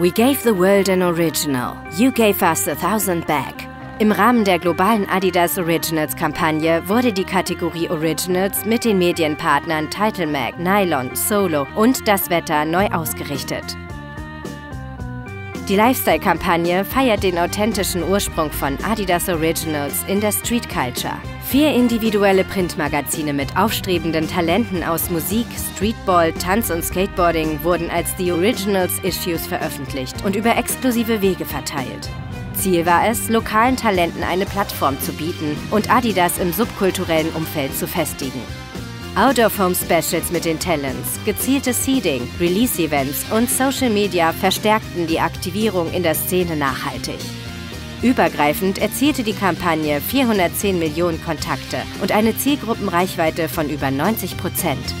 We gave the world an original. You gave us a thousand back. Im Rahmen der globalen Adidas Originals Kampagne wurde die Kategorie Originals mit den Medienpartnern Title Mag, Nylon, Solo und Das Wetter neu ausgerichtet. Die Lifestyle-Kampagne feiert den authentischen Ursprung von Adidas Originals in der Street Culture. Vier individuelle Printmagazine mit aufstrebenden Talenten aus Musik, Streetball, Tanz und Skateboarding wurden als The Originals Issues veröffentlicht und über exklusive Wege verteilt. Ziel war es, lokalen Talenten eine Plattform zu bieten und Adidas im subkulturellen Umfeld zu festigen. Out-of-Home-Specials mit den Talents, gezielte Seeding, Release-Events und Social Media verstärkten die Aktivierung in der Szene nachhaltig. Übergreifend erzielte die Kampagne 410 Millionen Kontakte und eine Zielgruppenreichweite von über 90 Prozent.